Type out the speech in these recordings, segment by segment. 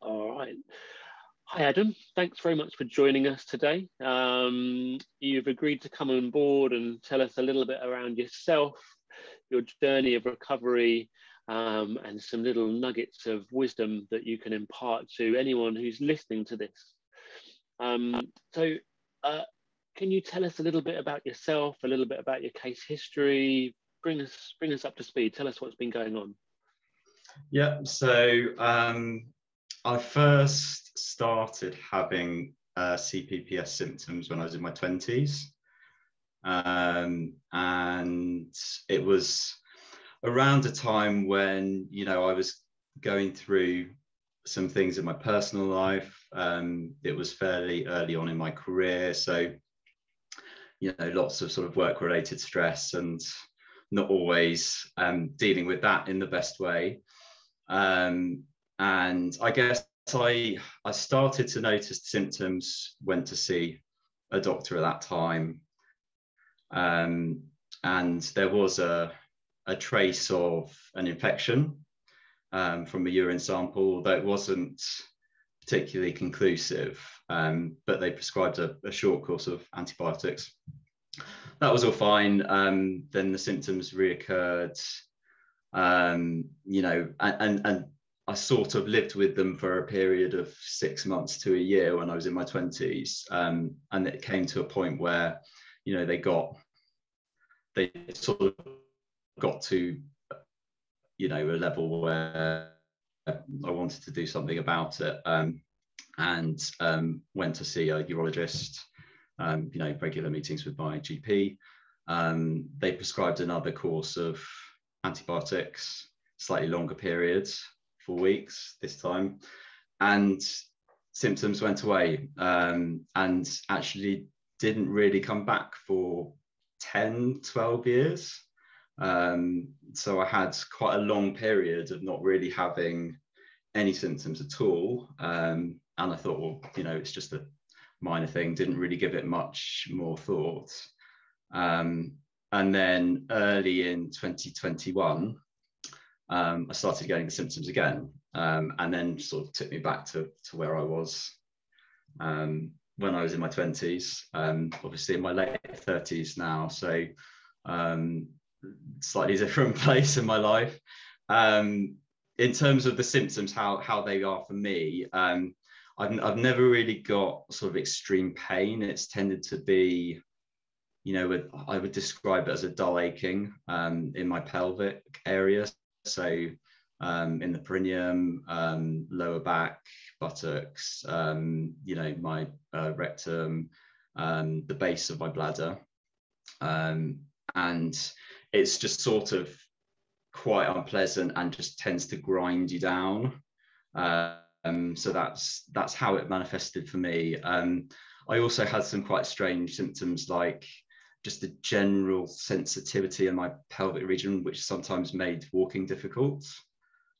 All right. Hi, Adam. Thanks very much for joining us today. Um, you've agreed to come on board and tell us a little bit around yourself, your journey of recovery, um, and some little nuggets of wisdom that you can impart to anyone who's listening to this. Um, so, uh, can you tell us a little bit about yourself, a little bit about your case history? Bring us bring us up to speed. Tell us what's been going on. Yeah. So um, I first started having uh, CPPS symptoms when I was in my twenties, um, and it was around a time when you know I was going through some things in my personal life. Um, it was fairly early on in my career, so you know lots of sort of work related stress and not always um, dealing with that in the best way. Um, and I guess I I started to notice symptoms. Went to see a doctor at that time, um, and there was a a trace of an infection um, from a urine sample, although it wasn't particularly conclusive. Um, but they prescribed a, a, short course of antibiotics. That was all fine. Um, then the symptoms reoccurred, um, you know, and, and, and I sort of lived with them for a period of six months to a year when I was in my 20s. Um, and it came to a point where, you know, they got, they sort of got to, you know, a level where I wanted to do something about it. Um, and um, went to see a urologist, um, you know, regular meetings with my GP. Um, they prescribed another course of antibiotics, slightly longer periods, four weeks this time. And symptoms went away um, and actually didn't really come back for 10, 12 years. Um, so I had quite a long period of not really having any symptoms at all. Um, and I thought, well, you know, it's just a minor thing, didn't really give it much more thought. Um, and then early in 2021, um, I started getting the symptoms again. Um, and then sort of took me back to, to where I was um, when I was in my 20s, um, obviously in my late 30s now. So um, slightly different place in my life. Um, in terms of the symptoms, how how they are for me, I've I've never really got sort of extreme pain. It's tended to be, you know, I would describe it as a dull aching um, in my pelvic area. So um, in the perineum, um, lower back, buttocks, um, you know, my uh, rectum, um, the base of my bladder. Um, and it's just sort of quite unpleasant and just tends to grind you down. Um, so that's that's how it manifested for me. I also had some quite strange symptoms like just a general sensitivity in my pelvic region, which sometimes made walking difficult.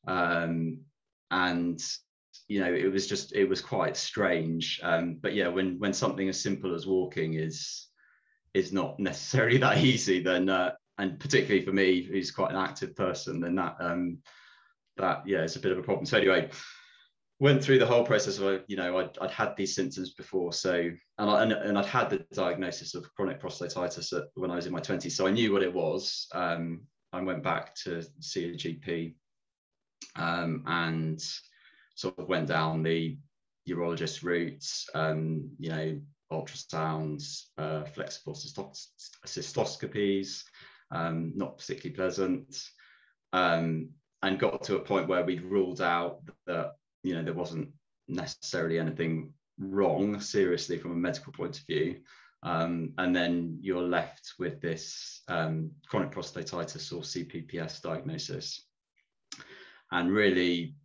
Um, and you know, it was just it was quite strange. Um, but yeah, when when something as simple as walking is is not necessarily that easy, then uh, and particularly for me, who's quite an active person, then that um, that yeah, it's a bit of a problem. So anyway, went through the whole process of you know I'd, I'd had these symptoms before, so and, I, and and I'd had the diagnosis of chronic prostatitis at, when I was in my twenties, so I knew what it was. Um, I went back to see a GP, um, and sort of went down the urologist route. Um, you know, ultrasounds, uh, flexible cystoscopies, um, not particularly pleasant, um, and got to a point where we'd ruled out that you know there wasn't necessarily anything wrong seriously from a medical point of view. Um, and then you're left with this um, chronic prostatitis or CPPS diagnosis, and really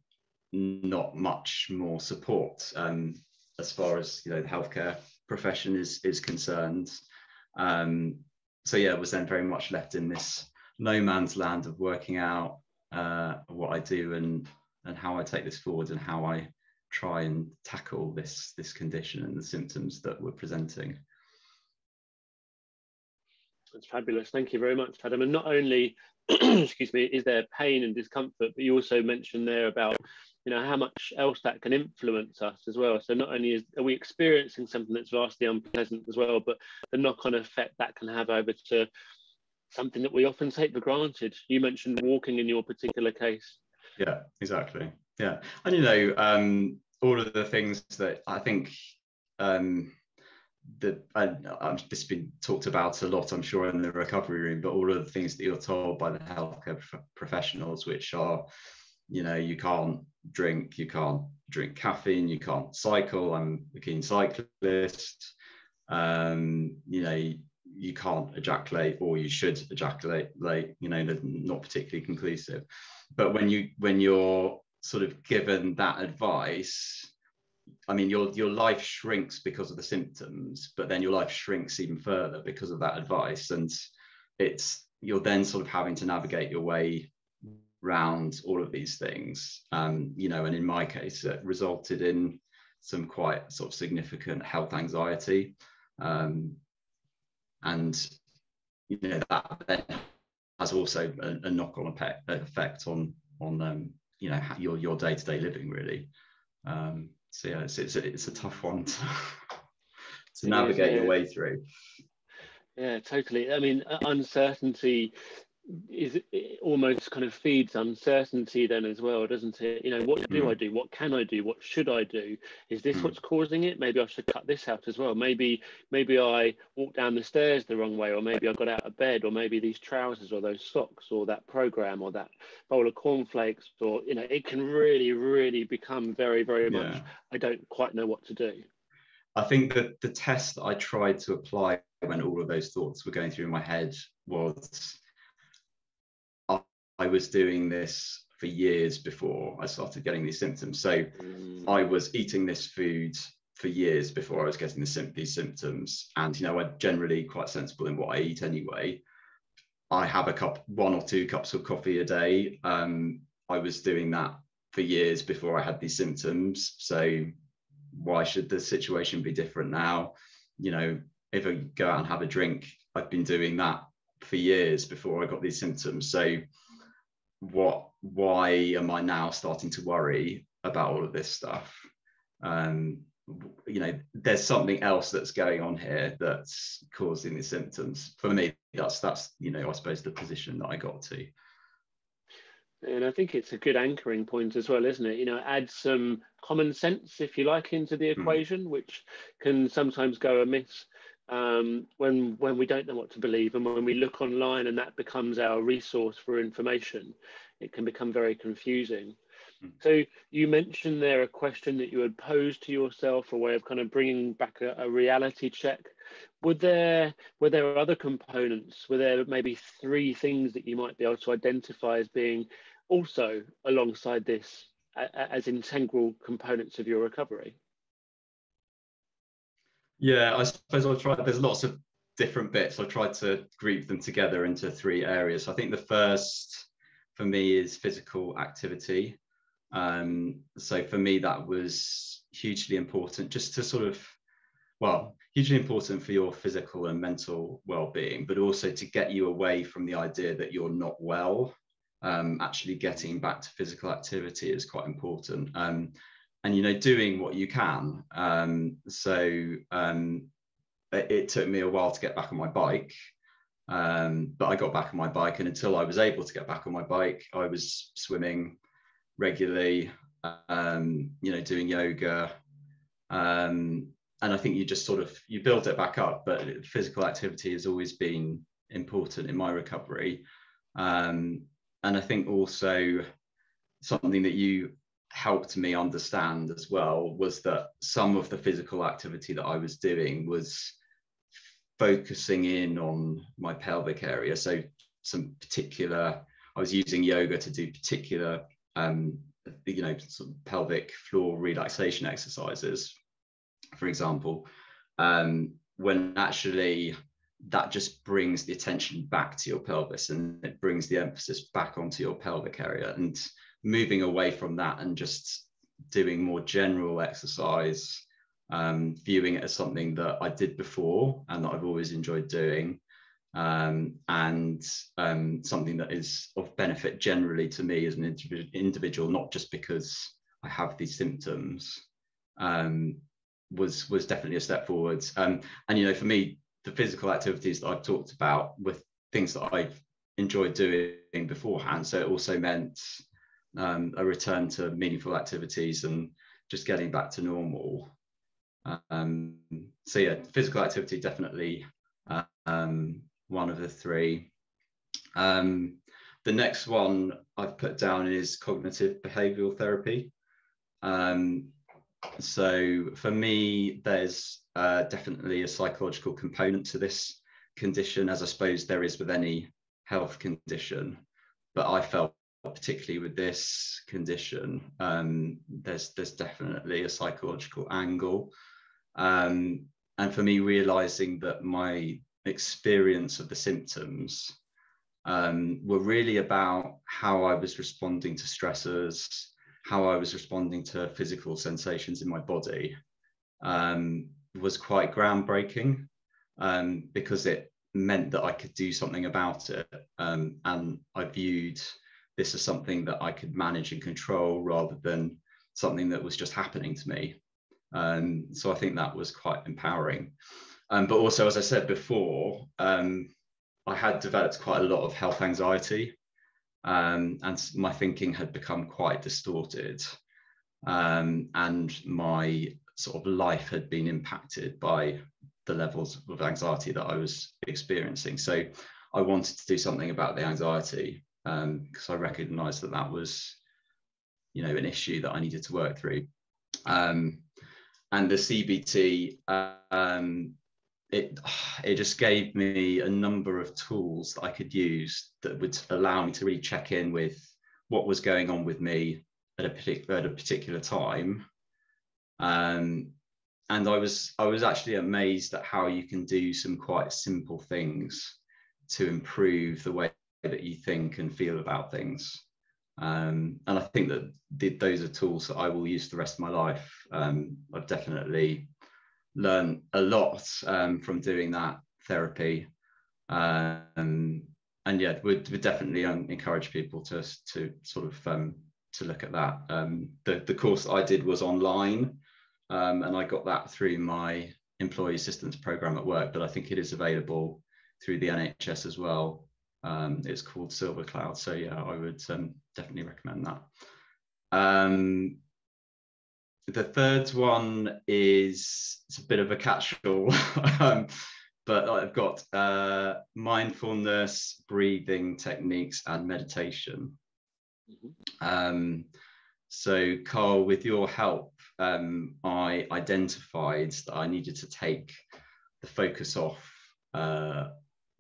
not much more support um, as far as you know the healthcare profession is is concerned. Um, so yeah, I was then very much left in this no man's land of working out uh, what I do and and how I take this forward and how I try and tackle this this condition and the symptoms that we're presenting. That's fabulous. Thank you very much, Adam. And not only, excuse me, is there pain and discomfort, but you also mentioned there about you know how much else that can influence us as well so not only is, are we experiencing something that's vastly unpleasant as well but the knock-on effect that can have over to something that we often take for granted you mentioned walking in your particular case yeah exactly yeah and you know um all of the things that i think um the and this has been talked about a lot, I'm sure, in the recovery room, but all of the things that you're told by the healthcare professionals, which are, you know, you can't drink, you can't drink caffeine, you can't cycle. I'm a keen cyclist. Um, you know, you can't ejaculate, or you should ejaculate. Like, you know, they're not particularly conclusive. But when you when you're sort of given that advice, I mean, your your life shrinks because of the symptoms, but then your life shrinks even further because of that advice, and it's you're then sort of having to navigate your way around all of these things. Um, you know, and in my case, it resulted in some quite sort of significant health anxiety, um, and you know that then has also a, a knock-on effect, effect on on um, you know your your day-to-day living really. Um, so yeah, it's it's a, it's a tough one to, to navigate yeah. your way through. Yeah, totally. I mean, uncertainty is almost kind of feeds uncertainty then as well doesn't it? You know what do mm. i do? What can i do? What should i do? Is this mm. what's causing it? Maybe i should cut this out as well. Maybe maybe i walked down the stairs the wrong way or maybe i got out of bed or maybe these trousers or those socks or that program or that bowl of cornflakes or you know it can really really become very very much i don't quite know what to do. I think that the test that i tried to apply when all of those thoughts were going through my head was I was doing this for years before I started getting these symptoms. So mm. I was eating this food for years before I was getting the, these symptoms. And, you know, I'm generally quite sensible in what I eat anyway. I have a cup, one or two cups of coffee a day. Um, I was doing that for years before I had these symptoms. So why should the situation be different now? You know, if I go out and have a drink, I've been doing that for years before I got these symptoms. So what why am I now starting to worry about all of this stuff? Um, you know, there's something else that's going on here that's causing the symptoms. For me, that's that's you know, I suppose the position that I got to. And I think it's a good anchoring point as well, isn't it? You know, add some common sense, if you like, into the hmm. equation, mm. which can sometimes go amiss um, when when we don't know what to believe and when we look online and that becomes our resource for information, it can become very confusing. Mm. So you mentioned there a question that you had posed to yourself, a way of kind of bringing back a, a reality check. Were there were there other components? Were there maybe three things that you might be able to identify as being also alongside this as integral components of your recovery? Yeah, I suppose I'll try. There's lots of different bits. I tried to group them together into three areas. I think the first for me is physical activity. Um, so for me, that was hugely important just to sort of, well, hugely important for your physical and mental well-being, but also to get you away from the idea that you're not well. Um, actually getting back to physical activity is quite important. Um, and you know doing what you can. Um, so um, it, it, took me a while to get back on my bike. Um, but i got back on my bike and until i was able to get back on my bike i was swimming regularly um, you know doing yoga. Um, and i think you just sort of you build it back up but physical activity has always been important in my recovery. Um, and i think also something that you helped me understand as well was that some of the physical activity that I was doing was focusing in on my pelvic area. So some particular, I was using yoga to do particular, um, you know, pelvic floor relaxation exercises, for example, um, when actually that just brings the attention back to your pelvis and it brings the emphasis back onto your pelvic area. And moving away from that and just doing more general exercise, um, viewing it as something that I did before and that I've always enjoyed doing, um, and um, something that is of benefit generally to me as an individual, not just because I have these symptoms um, was was definitely a step forwards. Um, and you know, for me, the physical activities that I've talked about with things that I've enjoyed doing beforehand. So it also meant um, a return to meaningful activities and just getting back to normal. Um, so yeah, physical activity definitely um, one of the three. Um, the next one I've put down is cognitive behavioral therapy. Um, so for me, there's uh, definitely a psychological component to this condition, as I suppose there is with any health condition. But I felt particularly with this condition, um, there's there's definitely a psychological angle. Um, and for me, realizing that my experience of the symptoms um, were really about how I was responding to stressors, how I was responding to physical sensations in my body, um, was quite groundbreaking um, because it meant that I could do something about it. Um, and I viewed this is something that I could manage and control rather than something that was just happening to me. Um, so I think that was quite empowering. Um, but also, as I said before, um, I had developed quite a lot of health anxiety, um, and my thinking had become quite distorted, um, and my sort of life had been impacted by the levels of anxiety that I was experiencing. So I wanted to do something about the anxiety because um, I recognised that that was, you know, an issue that I needed to work through. Um, and the CBT um, it it just gave me a number of tools that I could use that would allow me to really check in with what was going on with me at a particular at a particular time. Um, and I was I was actually amazed at how you can do some quite simple things to improve the way that you think and feel about things. Um, and I think that those are tools that I will use the rest of my life. Um, I've definitely learned a lot um, from doing that therapy. Um, and yeah, would definitely encourage people to to sort of um, to look at that. Um, the the course I did was online, and I got that through my employee assistance program at work. But I think it is available through the NHS as well. Um, it's called Silver Cloud. So yeah, I would definitely recommend that. Um, the third one is it's a bit of a catch-all, um, but I've got uh, mindfulness, breathing techniques, and meditation. Mm-hmm. Um, so, Karl, with your help, um, I identified that I needed to take the focus off uh,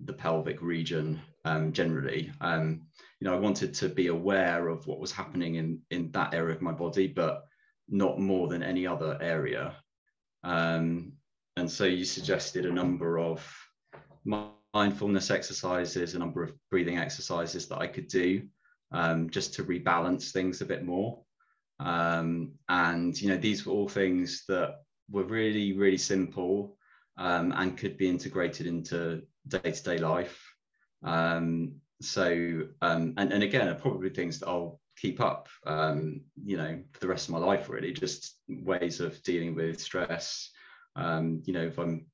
the pelvic region um, generally. Um, you know, I wanted to be aware of what was happening in in that area of my body, but not more than any other area. Um, and so you suggested a number of mindfulness exercises, a number of breathing exercises that I could do um, just to rebalance things a bit more. Um, and you know, these were all things that were really, really simple um, and could be integrated into day-to-day life. Um, so, um, and, and again, are probably things that I'll keep up um, you know for the rest of my life really just ways of dealing with stress. Um, you know if i'm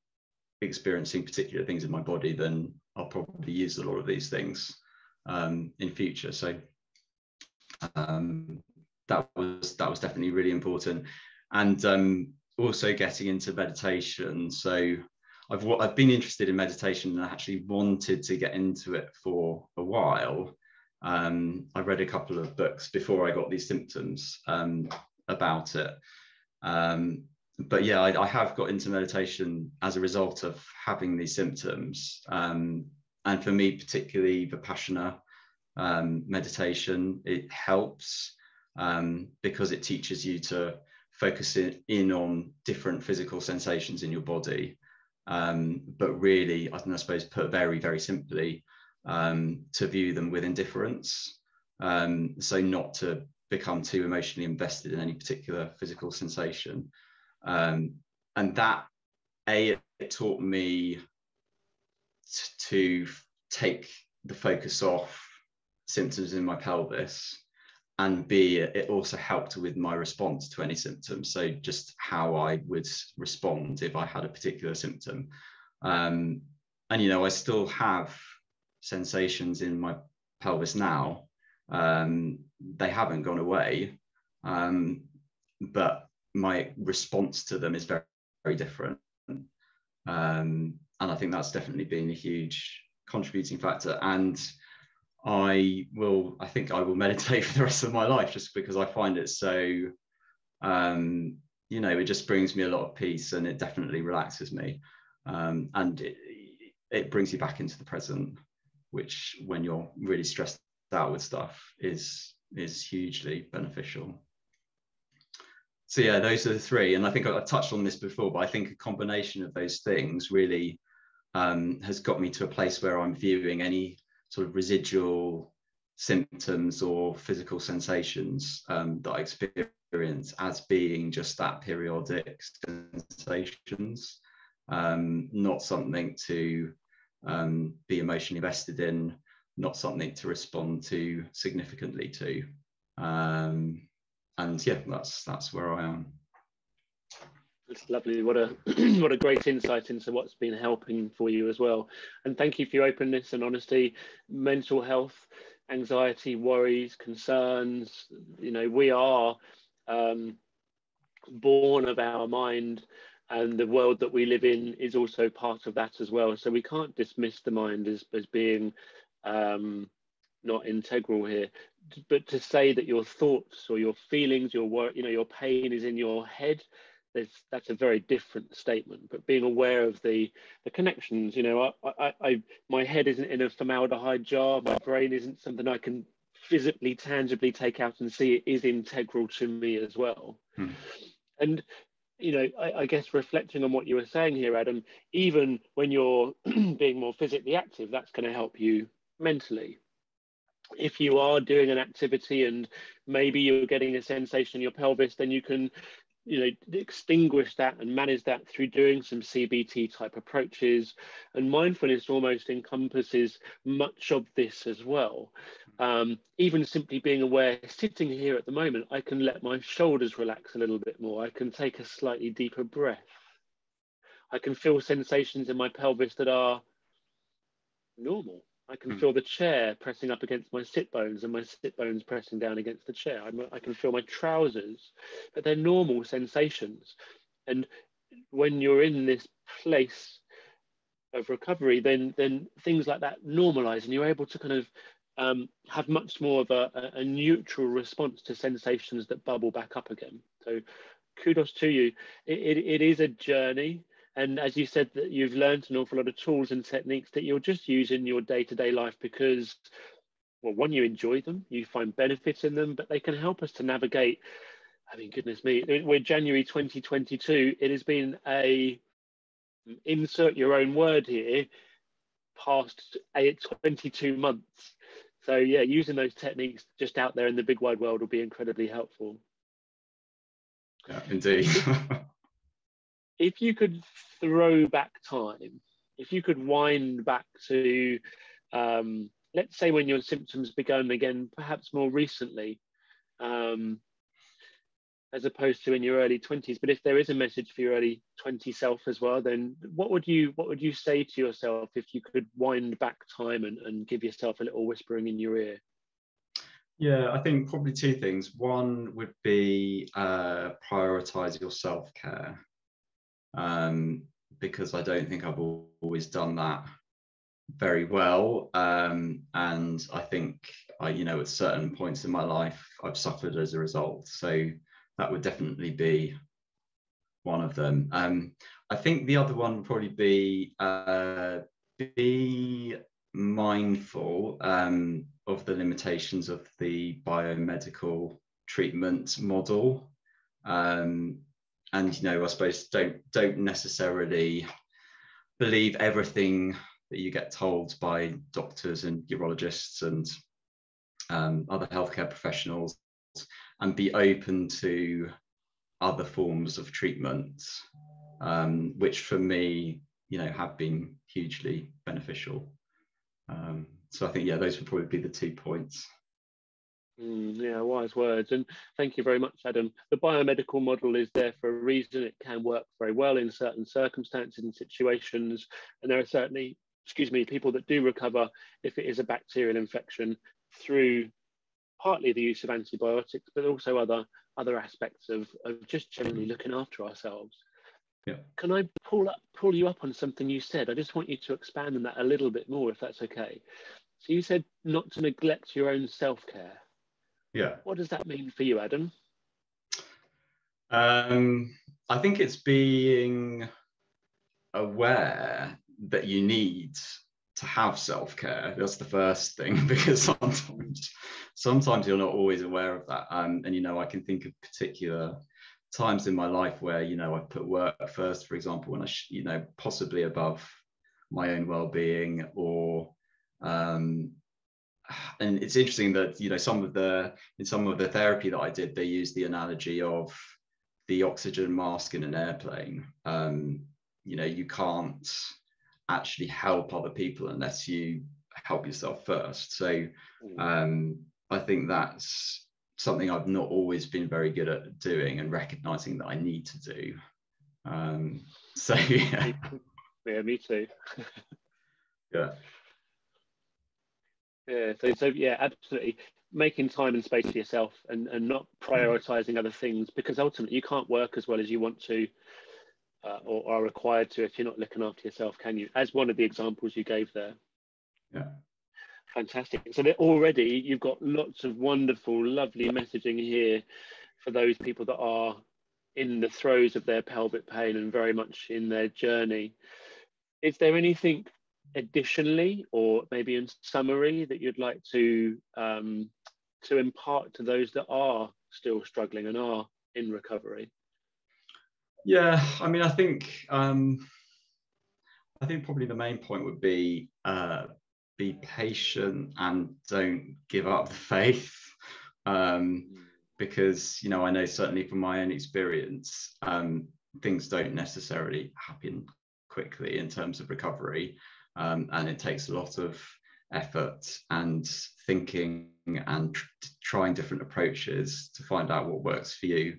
experiencing particular things in my body then i'll probably use a lot of these things um, in future. So um, that was that was definitely really important. And um, also getting into meditation. So I've, I've been interested in meditation and I actually wanted to get into it for a while um, I read a couple of books before I got these symptoms um, about it. Um, but yeah, I, I, have got into meditation as a result of having these symptoms. Um, and for me, particularly Vipassana um, meditation, it helps um, because it teaches you to focus in, in, on different physical sensations in your body. But really, I, I suppose, put very, very simply, um, to view them with indifference. Um, so not to become too emotionally invested in any particular physical sensation. Um, and that, A, it taught me to take the focus off symptoms in my pelvis and B, it also helped with my response to any symptoms. So just how I would respond if I had a particular symptom. Um, and, you know, I still have sensations in my pelvis now. Um, they haven't gone away, um, but my response to them is very, very different. Um, and I think that's definitely been a huge contributing factor. And I will, I think I will meditate for the rest of my life just because I find it so, um, you know, it just brings me a lot of peace and it definitely relaxes me. Um, and it, it brings you back into the present, which when you're really stressed out with stuff is is hugely beneficial. So yeah, those are the three. And I think I've touched on this before, but I think a combination of those things really um, has got me to a place where I'm viewing any sort of residual symptoms or physical sensations um, that I experience as being just that periodic sensations, um, not something to um, be emotionally invested in, not something to respond to significantly to. Um, and yeah, that's that's where I am. It's lovely. What a what a great insight into what's been helping for you as well. And thank you for your openness and honesty. Mental health, anxiety, worries, concerns. You know, we are um, born of our mind, and the world that we live in is also part of that as well. So we can't dismiss the mind as as being um, not integral here. But to say that your thoughts or your feelings, your work, you know, your pain is in your head there's, that's a very different statement. But being aware of the the connections, you know, I, I, I my head isn't in a formaldehyde jar. My brain isn't something I can physically, tangibly take out and see. It is integral to me as well. Hmm. And you know, I, I, guess reflecting on what you were saying here, Adam, even when you're being more physically active, that's going to help you mentally. If you are doing an activity and maybe you're getting a sensation in your pelvis, then you can you know extinguish that and manage that through doing some cbt type approaches. And mindfulness almost encompasses much of this as well. Um, even simply being aware sitting here at the moment i can let my shoulders relax a little bit more. I can take a slightly deeper breath. I can feel sensations in my pelvis that are normal I can mm. feel the chair pressing up against my sit bones and my sit bones pressing down against the chair. I'm, i can feel my trousers, but they're normal sensations. And when you're in this place of recovery, then then things like that normalize, and you're able to kind of um, have much more of a, a, neutral response to sensations that bubble back up again. So, kudos to you. It, it, it is a journey and as you said that you've learned an awful lot of tools and techniques that you'll just use in your day-to-day life because well one you enjoy them you find benefits in them but they can help us to navigate i mean goodness me we're january 2022 it has been a insert your own word here past a 22 months. So yeah using those techniques just out there in the big wide world will be incredibly helpful. Yeah indeed if you could throw back time, if you could wind back to, um, let's say, when your symptoms began again, perhaps more recently, um, as opposed to in your early 20s but if there is a message for your early 20 self as well then what would you what would you say to yourself if you could wind back time and, and give yourself a little whispering in your ear? Yeah i think probably two things. One would be uh, prioritize your self-care um, because I don't think I've always done that very well. Um, and I think I, you know, at certain points in my life, I've suffered as a result. So that would definitely be one of them. Um, I think the other one would probably be uh, be mindful um, of the limitations of the biomedical treatment model. Um, and you know i suppose don't don't necessarily believe everything that you get told by doctors and urologists and um, other healthcare professionals and be open to other forms of treatment um, which for me you know have been hugely beneficial. Um, so i think yeah those would probably be the two points Mm, yeah, wise words. And thank you very much, Adam. The biomedical model is there for a reason. It can work very well in certain circumstances and situations. And there are certainly, excuse me, people that do recover if it is a bacterial infection through partly the use of antibiotics, but also other other aspects of, of just generally looking after ourselves. Yeah. Can I pull up pull you up on something you said? I just want you to expand on that a little bit more, if that's okay. So you said not to neglect your own self-care. Yeah. What does that mean for you, Adam? Um, I think it's being aware that you need to have self-care. That's the first thing because sometimes sometimes you're not always aware of that. Um, and you know, I can think of particular times in my life where you know I put work first, for example, when I sh- you know possibly above my own well-being or um, and it's interesting that you know some of the in some of the therapy that I did, they used the analogy of the oxygen mask in an airplane. Um, you know, you can't actually help other people unless you help yourself first. So hmm. um, I think that's something I've not always been very good at doing and recognizing that I need to do. Um, so yeah. Yeah, me too. yeah. Yeah, so, so yeah, absolutely. Making time and space for yourself and, and not prioritizing other things because ultimately you can't work as well as you want to uh, or are required to if you're not looking after yourself, can you? As one of the examples you gave there. Yeah. Fantastic. So already you've got lots of wonderful, lovely messaging here for those people that are in the throes of their pelvic pain and very much in their journey. Is there anything additionally, or maybe in summary, that you'd like to um, to impart to those that are still struggling and are in recovery? Yeah, I mean, I think um, I think probably the main point would be uh, be patient and don't give up the faith, um, because you know I know certainly from my own experience, um, things don't necessarily happen quickly in terms of recovery, um, and it takes a lot of effort and thinking and tr- trying different approaches to find out what works for you.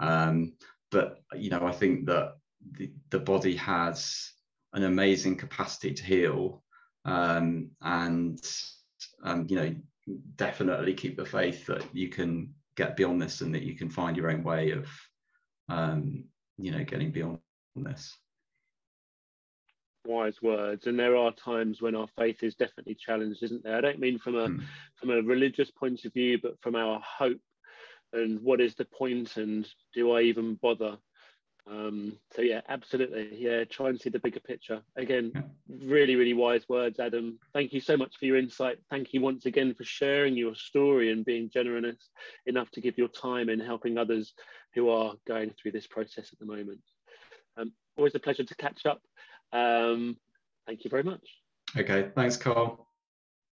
Um, but you know, I think that the, the body has an amazing capacity to heal, um, and um, you know, definitely keep the faith that you can get beyond this and that you can find your own way of, um, you know, getting beyond this wise words. And there are times when our faith is definitely challenged isn't there? I don't mean from a mm. from a religious point of view but from our hope and what is the point and do i even bother? Um, so yeah absolutely. Yeah try and see the bigger picture. Again really really wise words adam. Thank you so much for your insight. Thank you once again for sharing your story and being generous enough to give your time in helping others who are going through this process at the moment. Um, always a pleasure to catch up um, thank you very much. Okay thanks Karl